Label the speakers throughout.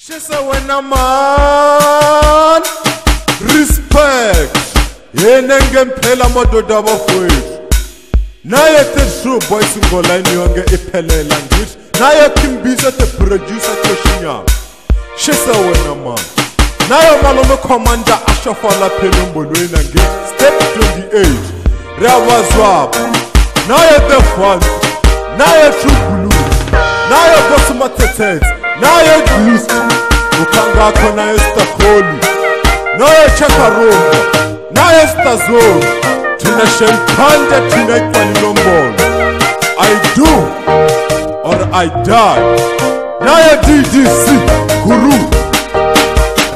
Speaker 1: Shisa wena man respect yenenge mphela madoda abafuthi naye the true boy singola inyonge iphelela ngithi naye kimbisa the producer koshinya shisa wena man naye malume commander ashofala phela embolweni ange step 28 rabazwa naye the fun naye true blue naye kosuma tetete nayo dusa ukangakho nayo stakholi nayo chakaroma nayo stazoni thina shemphande thina ikwanilombono i do or i die nayo ddc guru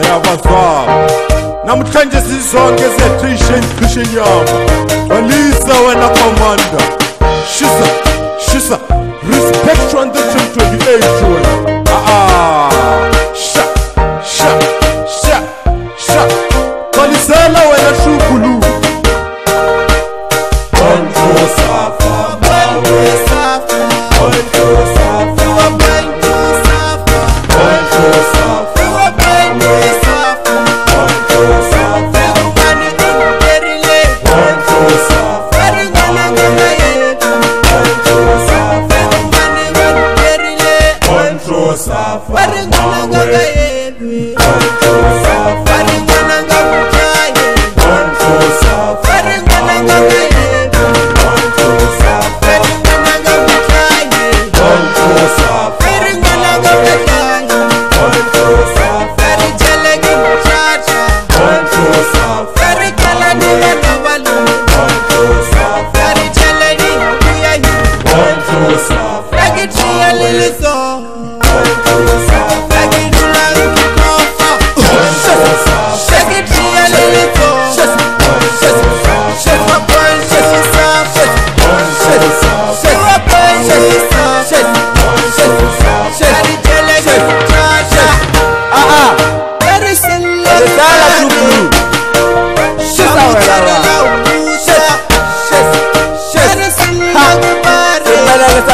Speaker 1: reyabazwaba namhlanje sizonke ziyatrishe nikrisheni yabo walisa wena komanda shisa shisa respect on the 28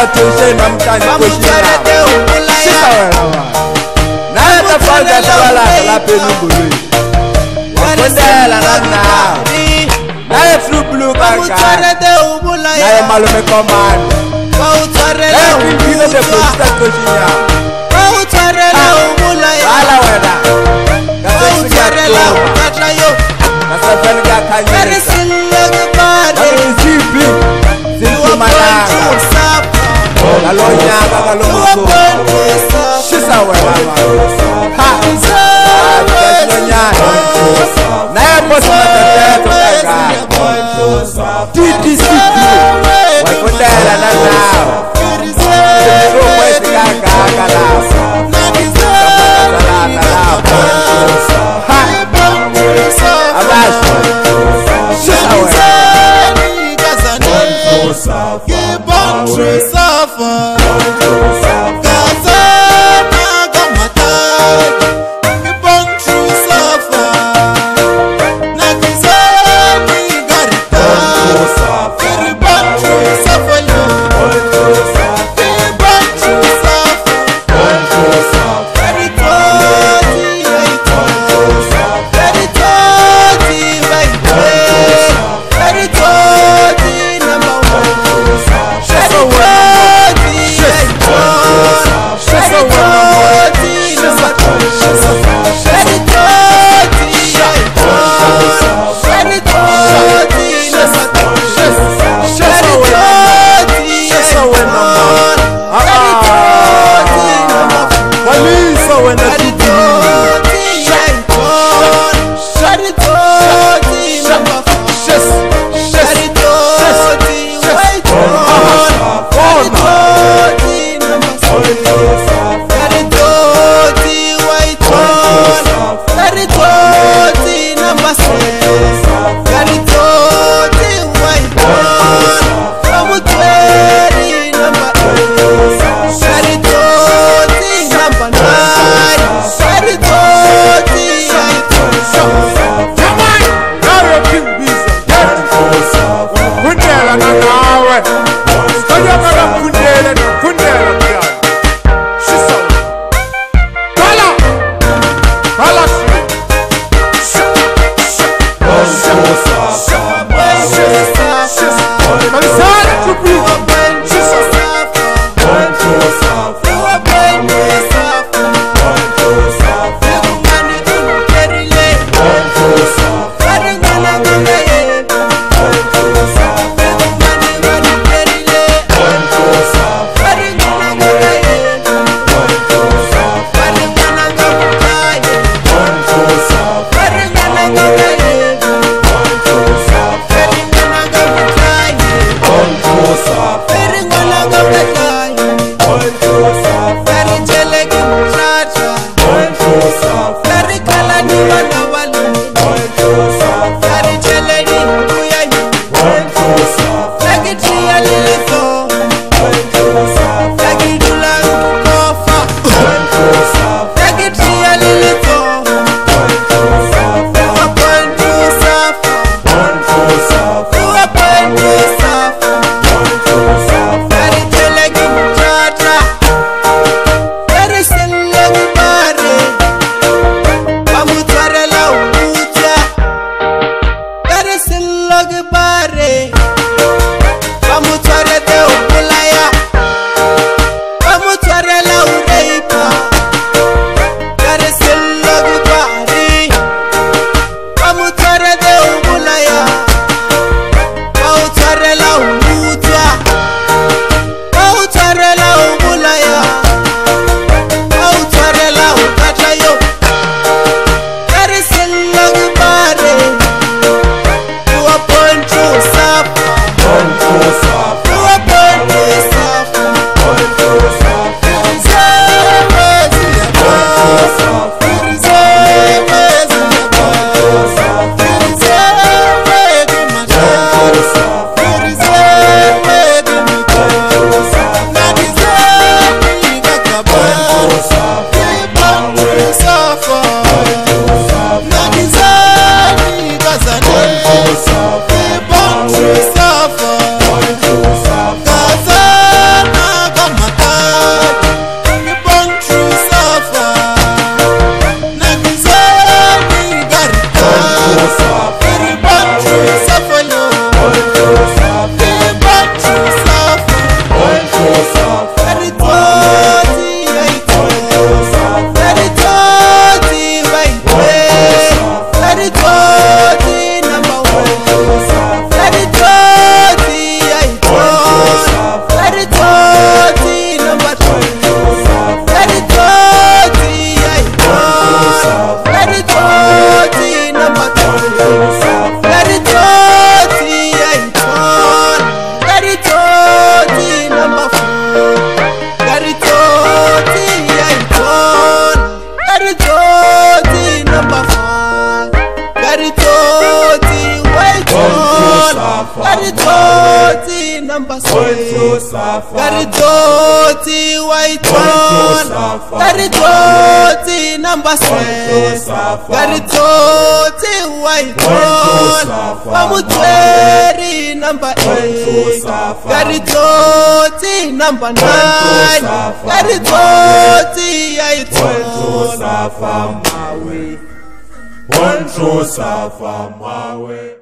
Speaker 1: tuushe namtani koshinyalasikawelawa nayetafangatavala lapelungului wakundelanana naye flublu kanka naye malume command naye kwimbilodeposita koshinya barre number six. Very dirty white one. Very dirty number number number one. One true safa mawe.